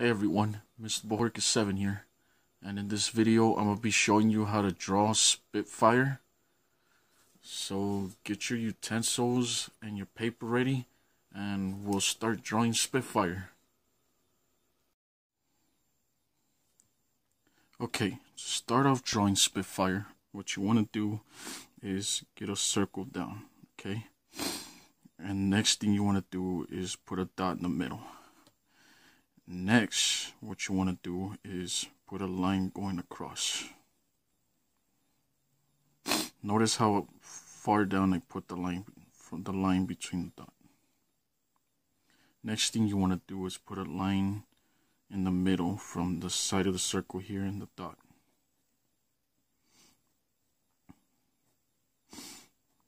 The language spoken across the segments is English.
Hey everyone, Mr. Bojorquez 7 here, and in this video I'm going to be showing you how to draw Spitfire. So get your utensils and your paper ready, and we'll start drawing Spitfire. Okay, to start off drawing Spitfire, what you want to do is get a circle down, okay? And next thing you want to do is put a dot in the middle. Next, what you want to do is put a line going across. Notice how far down I put the line from the line between the dot. Next thing you want to do is put a line in the middle from the side of the circle here in the dot.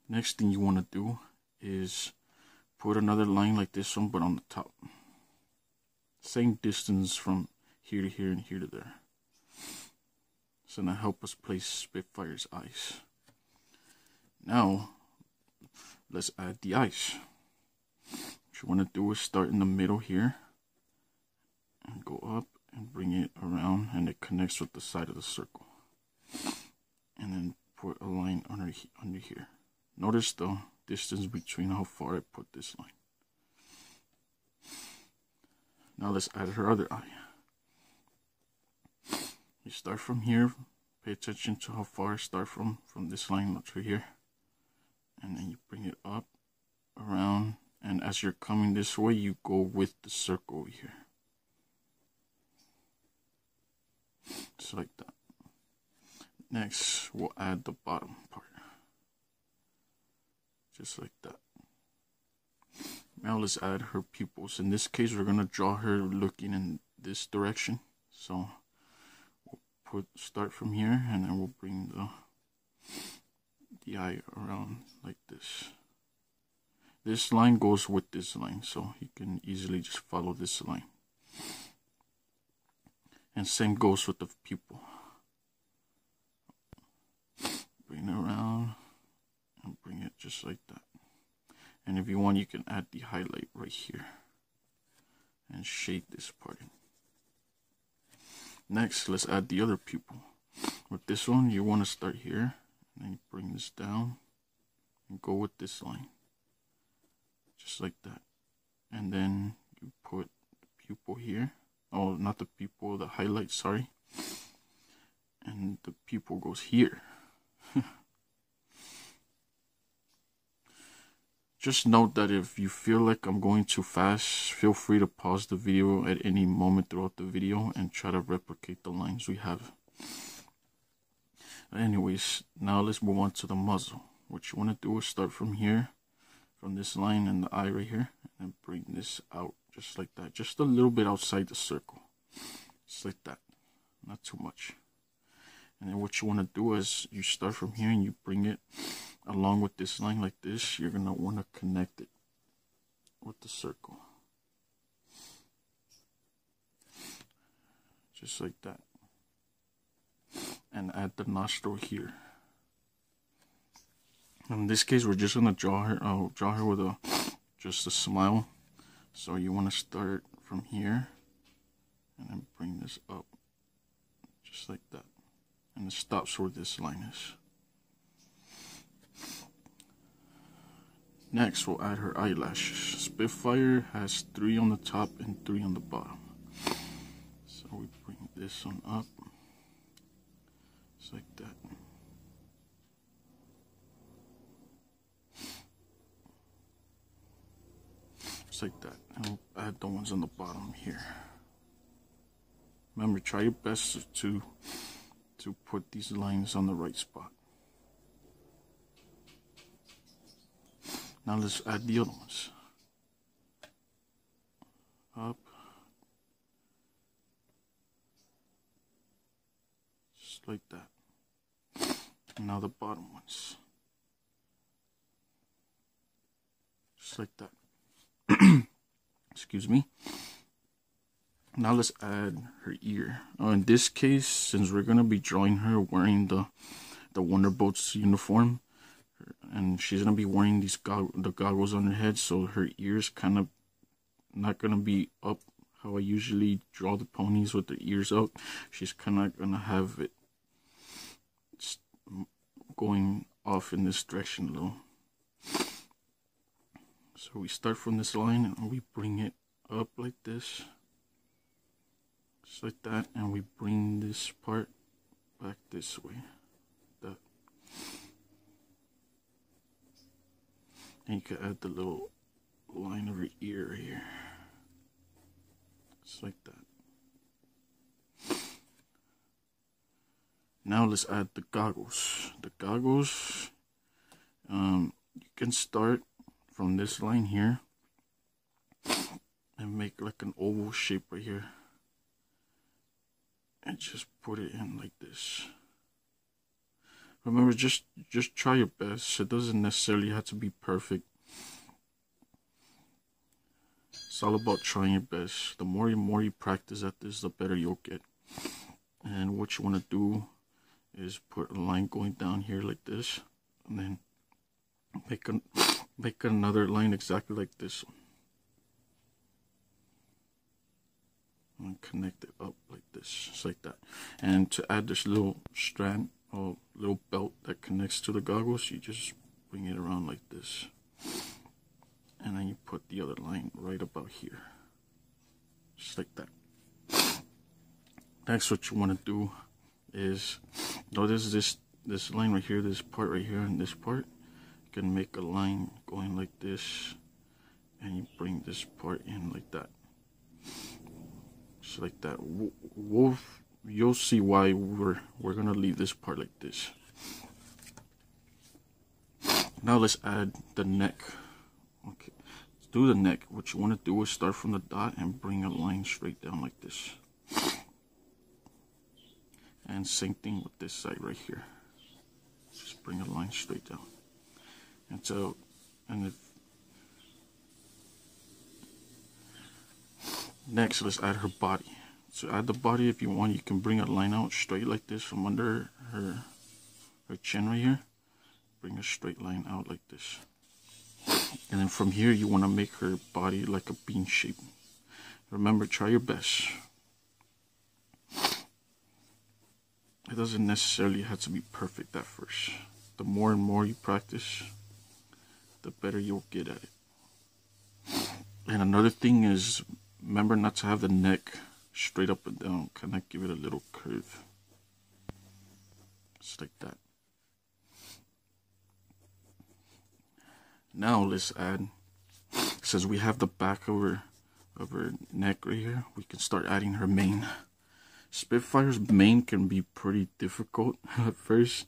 Next thing you want to do is put another line like this one but on the top same distance from here to here and here to there. So now help us place Spitfire's eyes. Now, let's add the ice. What you want to do is start in the middle here and go up and bring it around and it connects with the side of the circle. And then put a line under, under here. Notice the distance between how far I put this line. Now let's add her other eye. You start from here, pay attention to how far I start from, from this line up to here. And then you bring it up, around, and as you're coming this way, you go with the circle here. Just like that. Next, we'll add the bottom part. Just like that. Now let's add her pupils. In this case, we're going to draw her looking in this direction. So we'll put start from here and then we'll bring the, the eye around like this. This line goes with this line, so you can easily just follow this line. And same goes with the pupil. Bring it around and bring it just like that and if you want you can add the highlight right here and shade this part in. Next, let's add the other pupil. With this one, you want to start here, and then bring this down, and go with this line. Just like that. And then you put the pupil here. Oh, not the pupil, the highlight, sorry. And the pupil goes here. Just note that if you feel like I'm going too fast, feel free to pause the video at any moment throughout the video and try to replicate the lines we have. Anyways, now let's move on to the muzzle. What you want to do is start from here, from this line and the eye right here, and bring this out just like that. Just a little bit outside the circle. Just like that. Not too much. And then what you want to do is you start from here and you bring it along with this line like this, you're going to want to connect it with the circle. Just like that. And add the nostril here. In this case, we're just going to draw her, uh, draw her with a, just a smile. So you want to start from here and then bring this up just like that. And it stops where this line is. Next, we'll add her eyelashes. Spitfire has three on the top and three on the bottom. So we bring this one up. Just like that. Just like that. And we'll add the ones on the bottom here. Remember, try your best to to put these lines on the right spot. Now let's add the other ones. Up. Just like that. Now the bottom ones. Just like that. Excuse me. Now let's add her ear. Uh, in this case, since we're going to be drawing her wearing the, the Wonderbolts uniform, and she's gonna be wearing these gog the goggles on her head, so her ears kind of not gonna be up how I usually draw the ponies with the ears out. She's kind of gonna have it going off in this direction a little. So we start from this line and we bring it up like this. Just like that. And we bring this part back this way. That. And you can add the little line of your ear here. Just like that. Now let's add the goggles. The goggles, um, you can start from this line here and make like an oval shape right here and just put it in like this remember just just try your best it doesn't necessarily have to be perfect it's all about trying your best the more and more you practice at this the better you'll get and what you want to do is put a line going down here like this and then make a make another line exactly like this. And connect it up like this, just like that. And to add this little strand or little belt that connects to the goggles, you just bring it around like this. And then you put the other line right about here. Just like that. Next what you want to do is notice this this line right here, this part right here, and this part you can make a line going like this and you bring this part in like that just like that we'll, you'll see why we're we're gonna leave this part like this. Now let's add the neck. Okay let's do the neck. What you want to do is start from the dot and bring a line straight down like this. And same thing with this side right here. Just bring a line straight down. And so, and if, next, let's add her body. So add the body if you want. You can bring a line out straight like this from under her, her chin right here. Bring a straight line out like this. And then from here, you want to make her body like a bean shape. Remember, try your best. It doesn't necessarily have to be perfect at first. The more and more you practice, the better you'll get at it. And another thing is remember not to have the neck straight up and down. Can I give it a little curve. Just like that. Now let's add, since we have the back of her, of her neck right here, we can start adding her mane. Spitfire's mane can be pretty difficult at first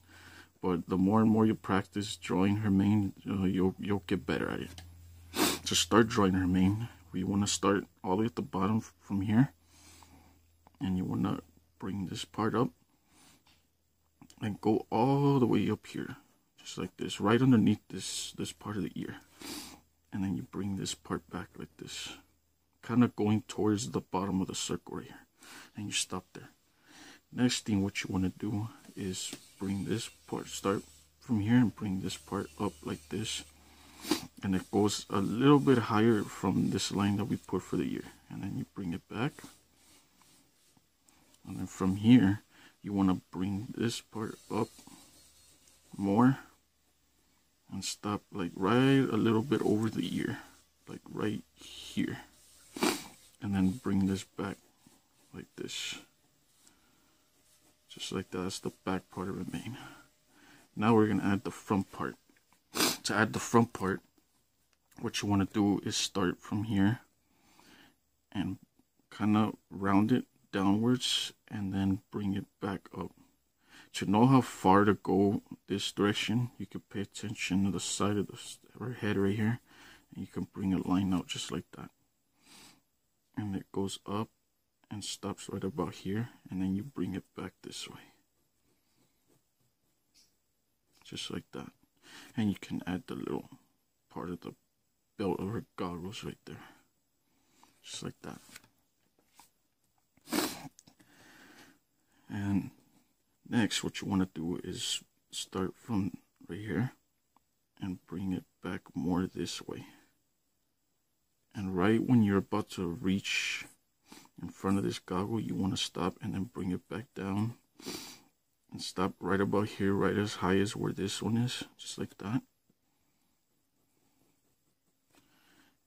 but the more and more you practice drawing her mane, uh, you'll you'll get better at it. To start drawing her mane, we want to start all the way at the bottom from here, and you want to bring this part up and go all the way up here, just like this, right underneath this this part of the ear, and then you bring this part back like this, kind of going towards the bottom of the circle right here, and you stop there. Next thing, what you want to do is bring this part start from here and bring this part up like this and it goes a little bit higher from this line that we put for the ear and then you bring it back and then from here you want to bring this part up more and stop like right a little bit over the ear like right here and then bring this back like this just like that. That's the back part of the mane. Now we're going to add the front part. To add the front part, what you want to do is start from here and kind of round it downwards and then bring it back up. To know how far to go this direction, you can pay attention to the side of the head right here and you can bring a line out just like that. And it goes up and stops right about here and then you bring it back this way just like that and you can add the little part of the belt her goggles right there just like that and next what you want to do is start from right here and bring it back more this way. And right when you're about to reach in front of this goggle you want to stop and then bring it back down and stop right about here right as high as where this one is just like that.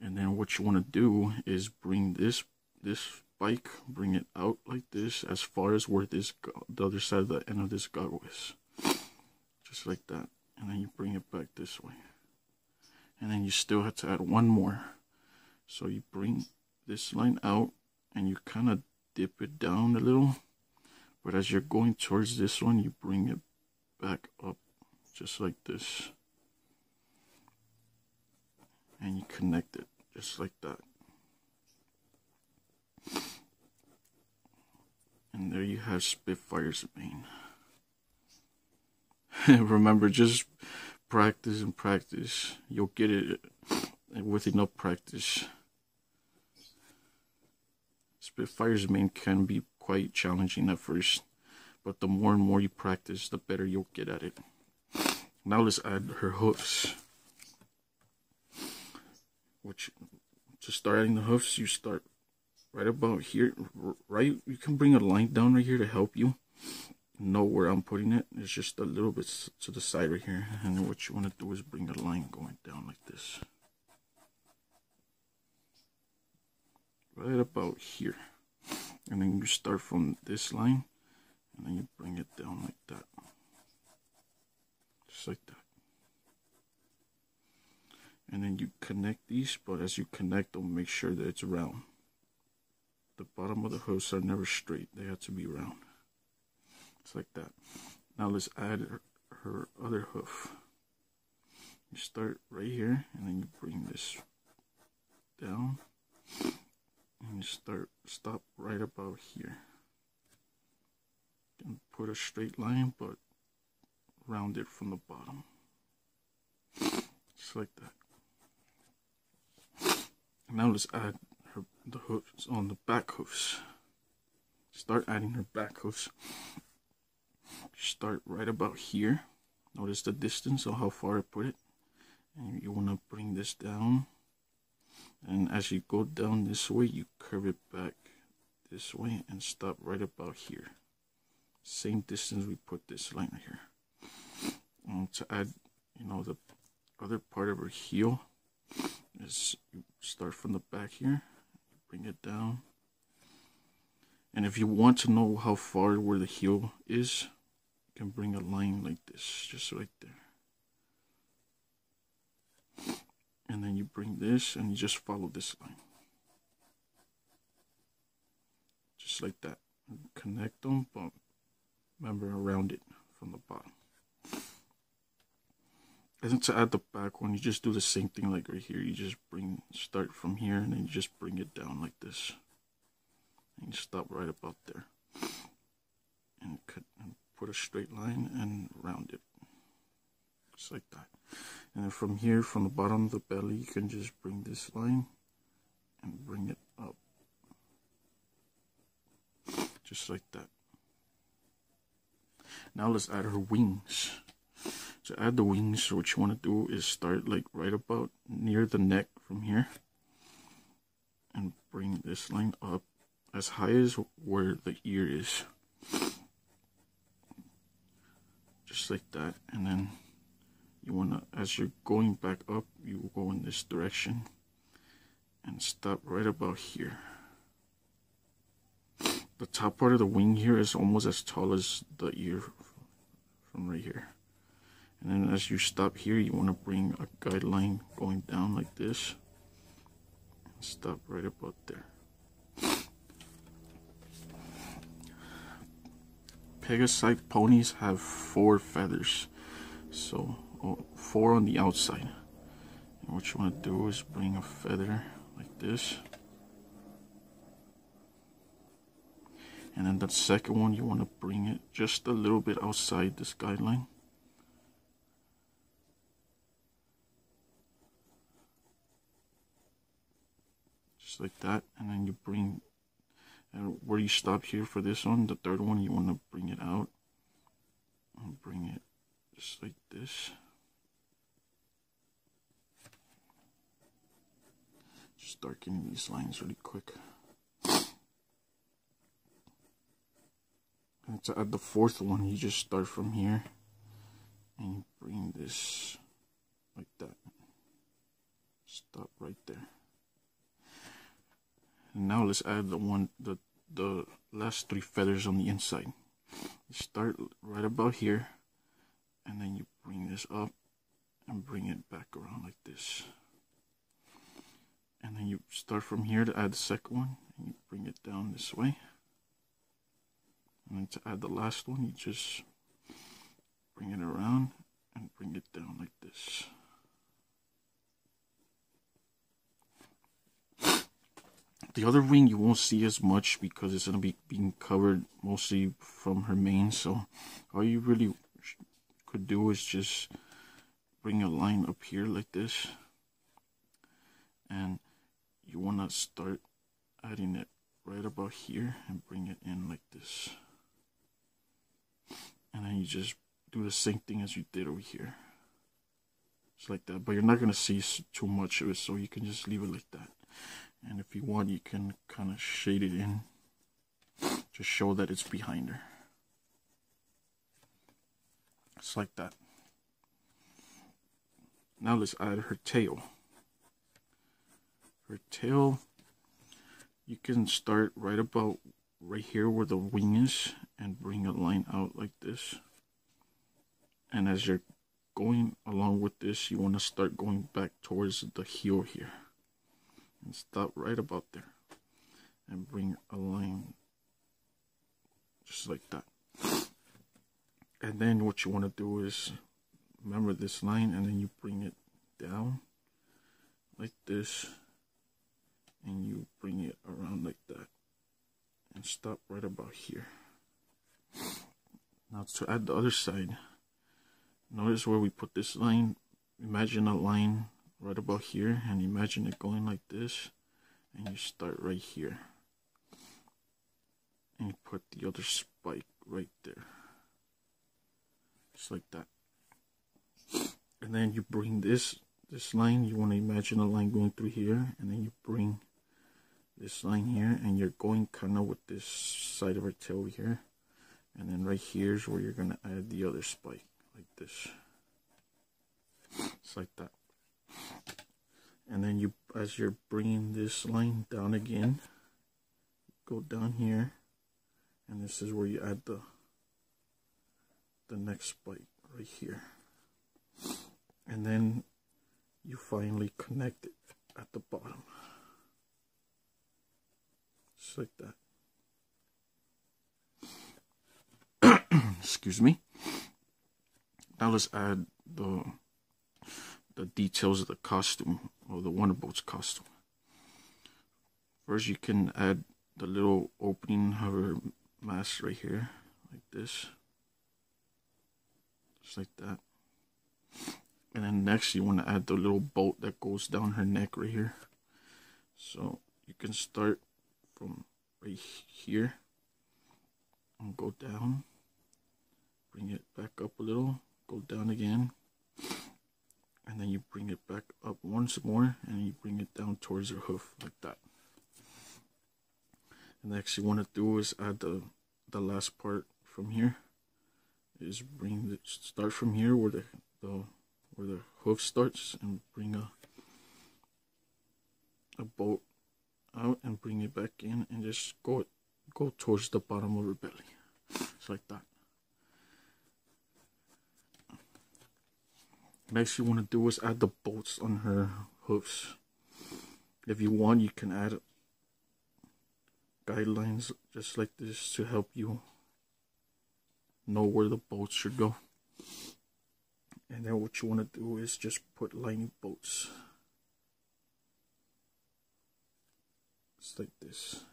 And then what you want to do is bring this this bike bring it out like this as far as where this the other side of the end of this goggle is. Just like that. And then you bring it back this way. And then you still have to add one more. So you bring this line out and you kind of dip it down a little. But as you're going towards this one you bring it back up just like this. And you connect it just like that and there you have Spitfire's mane remember just practice and practice. You'll get it with enough practice. Spitfire's mane can be quite challenging at first but the more and more you practice the better you'll get at it. Now let's add her hoofs which to start adding the hoofs you start right about here right? You can bring a line down right here to help you know where I'm putting it. It's just a little bit to the side right here and then what you want to do is bring a line going down like this. Right about here. And then you start from this line and then you bring it down like that. Just like that. And then you connect these but as you connect them make sure that it's round the bottom of the hooves are never straight. They have to be round. It's like that. Now let's add her, her other hoof. You start right here and then you bring this down and you start stop right about here. And put a straight line but round it from the bottom. Just like that. Now let's add her the hoofs on the back hoofs. Start adding her back hoofs. Start right about here. Notice the distance of how far I put it. And you want to bring this down. And as you go down this way you curve it back this way and stop right about here. Same distance we put this line here. And to add you know the other part of her heel is you start from the back here it down. And if you want to know how far where the heel is you can bring a line like this just right there. And then you bring this and you just follow this line. Just like that. Connect them but remember around it from the bottom and to add the back one you just do the same thing like right here. You just bring start from here and then you just bring it down like this. And stop right about there. And cut and put a straight line and round it. Just like that. And then from here from the bottom of the belly you can just bring this line and bring it up. Just like that. Now let's add her wings to add the wings what you want to do is start like right about near the neck from here and bring this line up as high as where the ear is. Just like that and then you want to as you're going back up you go in this direction and stop right about here. The top part of the wing here is almost as tall as the ear from right here and then as you stop here you want to bring a guideline going down like this. Stop right about there. Pegasi ponies have four feathers. So oh, four on the outside. And what you want to do is bring a feather like this. And then that second one you want to bring it just a little bit outside this guideline like that and then you bring and where you stop here for this one the third one you want to bring it out and bring it just like this just darkening these lines really quick to add the fourth one, you just start from here and you bring this like that. Stop right there. Now let's add the one, the, the last three feathers on the inside. You start right about here and then you bring this up and bring it back around like this. And then you start from here to add the second one and you bring it down this way. And then to add the last one, you just bring it around and bring it down like this. The other wing you won't see as much because it's going to be being covered mostly from her mane. So all you really could do is just bring a line up here like this. And you want to start adding it right about here and bring it in like this and then you just do the same thing as you did over here It's like that but you're not going to see too much of it so you can just leave it like that and if you want you can kind of shade it in to show that it's behind her. It's like that. Now let's add her tail. Her tail you can start right about right here where the wing is and bring a line out like this. And as you're going along with this you want to start going back towards the heel here and stop right about there and bring a line just like that and then what you want to do is remember this line and then you bring it down like this and you bring it around like that and stop right about here. Now to add the other side, notice where we put this line. Imagine a line right about here and imagine it going like this and you start right here. And you put the other spike right there. Just like that. And then you bring this this line, you want to imagine a line going through here and then you bring this line here and you're going kind of with this side of her tail here and then right here is where you're going to add the other spike like this it's like that and then you as you're bringing this line down again go down here and this is where you add the the next spike right here and then you finally connect it at the bottom just like that. Excuse me. Now let's add the the details of the costume or the Wonderbolts costume. First, you can add the little opening of her mask right here, like this, just like that. And then next, you want to add the little bolt that goes down her neck right here. So you can start from right here and go down bring it back up a little go down again and then you bring it back up once more and you bring it down towards your hoof like that and next you want to do is add the the last part from here is bring the start from here where the, the where the hoof starts and bring a a bolt out and bring it back in and just go go towards the bottom of her belly. Just like that. Next you want to do is add the bolts on her hoofs. If you want you can add guidelines just like this to help you know where the bolts should go. And then what you want to do is just put lining bolts Just like this.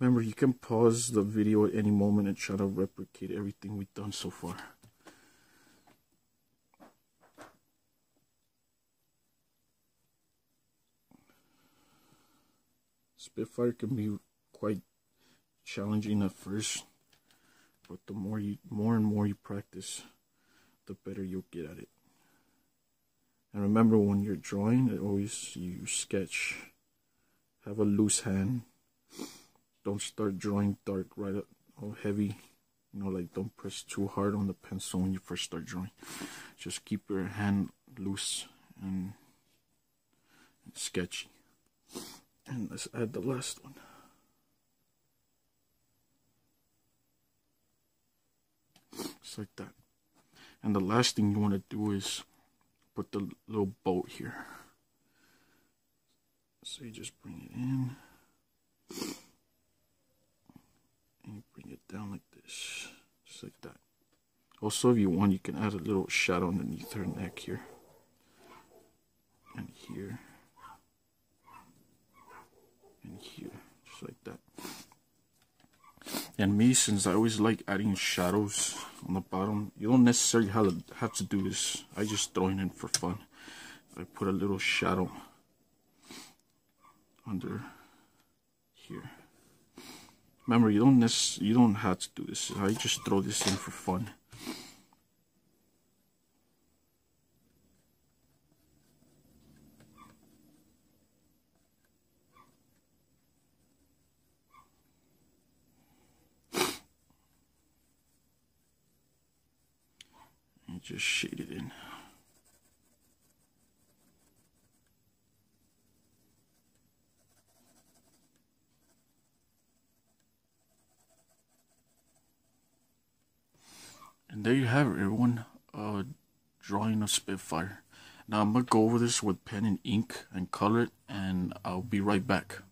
Remember, you can pause the video at any moment and try to replicate everything we've done so far. Spitfire can be quite challenging at first, but the more you more and more you practice, the better you'll get at it. And remember when you're drawing, always you sketch have a loose hand. Don't start drawing dark right up, all heavy. You know, like don't press too hard on the pencil when you first start drawing. Just keep your hand loose and sketchy. Let's add the last one. Just like that. And the last thing you want to do is put the little bolt here. So you just bring it in. And you bring it down like this. Just like that. Also, if you want, you can add a little shadow underneath her neck here. And here. And here. Just like that. And me, since I always like adding shadows on the bottom, you don't necessarily have to, have to do this. I just throw it in for fun. I put a little shadow under here. Remember, you don't you don't have to do this. I just throw this in for fun. Just shade it in. And there you have it, everyone. Uh, drawing a Spitfire. Now I'm gonna go over this with pen and ink and color it, and I'll be right back.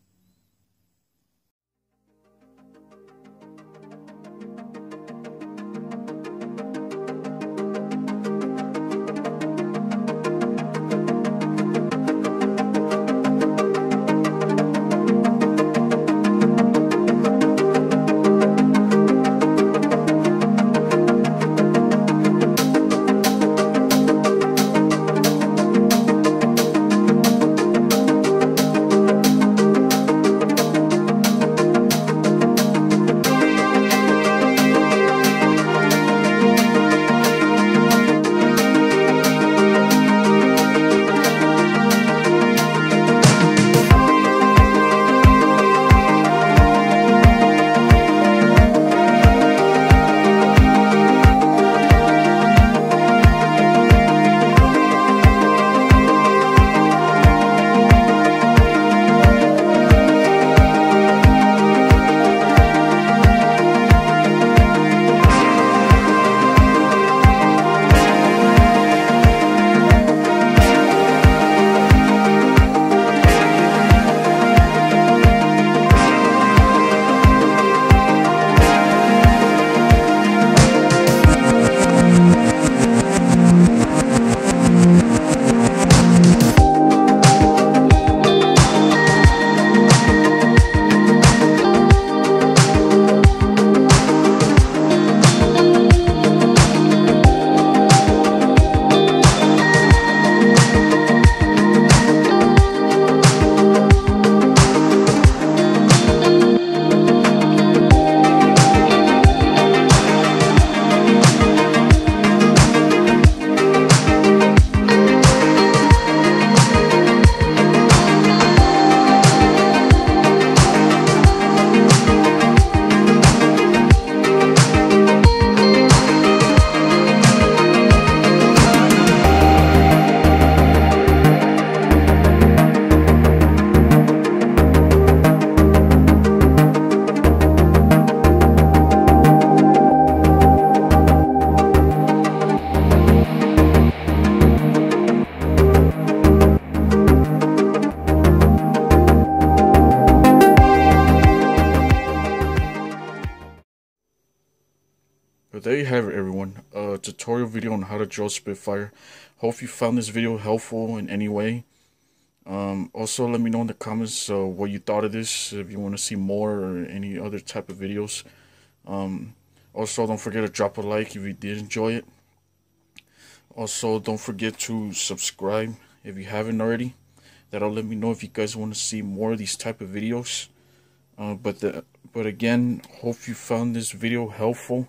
There you have it, everyone. A tutorial video on how to draw Spitfire. Hope you found this video helpful in any way. Um, also, let me know in the comments uh, what you thought of this. If you want to see more or any other type of videos. Um, also, don't forget to drop a like if you did enjoy it. Also, don't forget to subscribe if you haven't already. That'll let me know if you guys want to see more of these type of videos. Uh, but the, but again, hope you found this video helpful